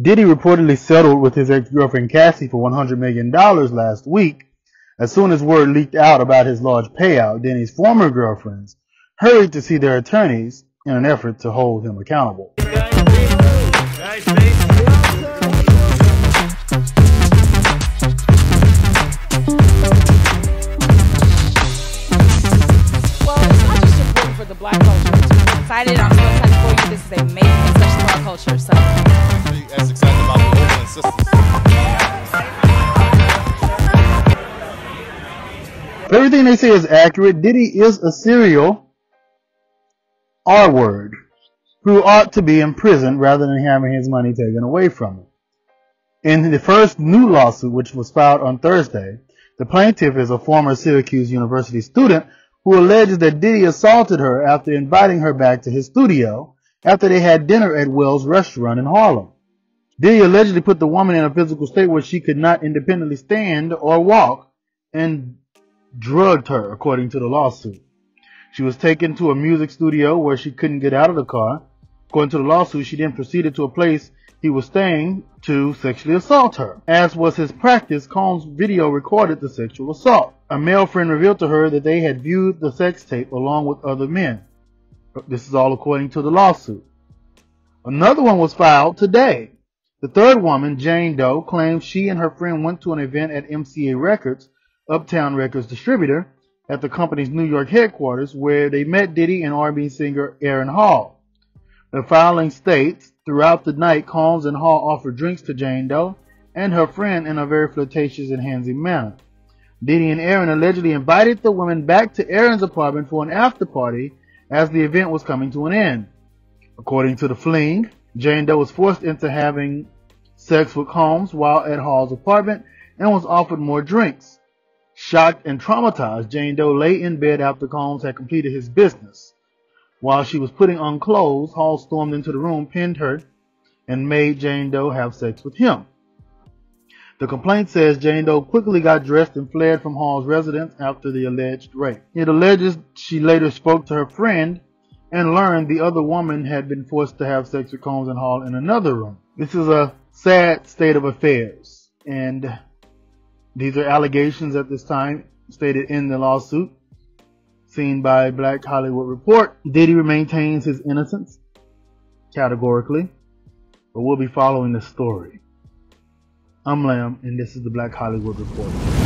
Diddy reportedly settled with his ex-girlfriend Cassie for $100 million last week. As soon as word leaked out about his large payout, Diddy's former girlfriends hurried to see their attorneys in an effort to hold him accountable. black culture. I'm excited. I'm so excited for you. This is our culture. So. As excited about the sisters. everything they say is accurate, Diddy is a serial R word who ought to be in prison rather than having his money taken away from him. In the first new lawsuit, which was filed on Thursday, the plaintiff is a former Syracuse University student who alleges that Diddy assaulted her after inviting her back to his studio after they had dinner at Wells Restaurant in Harlem. Diddy allegedly put the woman in a physical state where she could not independently stand or walk and drugged her, according to the lawsuit. She was taken to a music studio where she couldn't get out of the car. According to the lawsuit, she then proceeded to a place he was staying to sexually assault her. As was his practice, Combs' video recorded the sexual assault. A male friend revealed to her that they had viewed the sex tape along with other men. This is all according to the lawsuit. Another one was filed today. The third woman, Jane Doe, claims she and her friend went to an event at MCA Records, Uptown Records distributor, at the company's New York headquarters where they met Diddy and R&B singer Aaron Hall. The filing states, throughout the night, Combs and Hall offered drinks to Jane Doe and her friend in a very flirtatious and handsy manner. Diddy and Aaron allegedly invited the women back to Aaron's apartment for an after party as the event was coming to an end. According to the fling, Jane Doe was forced into having sex with Combs while at Hall's apartment and was offered more drinks. Shocked and traumatized, Jane Doe lay in bed after Combs had completed his business. While she was putting on clothes, Hall stormed into the room, pinned her, and made Jane Doe have sex with him. The complaint says Jane Doe quickly got dressed and fled from Hall's residence after the alleged rape. It alleges she later spoke to her friend and learned the other woman had been forced to have sex with Combs and Hall in another room. This is a sad state of affairs, and these are allegations at this time stated in the lawsuit seen by Black Hollywood Report. Diddy maintains his innocence categorically, but we'll be following the story. I'm Lamb, and this is the Black Hollywood Report.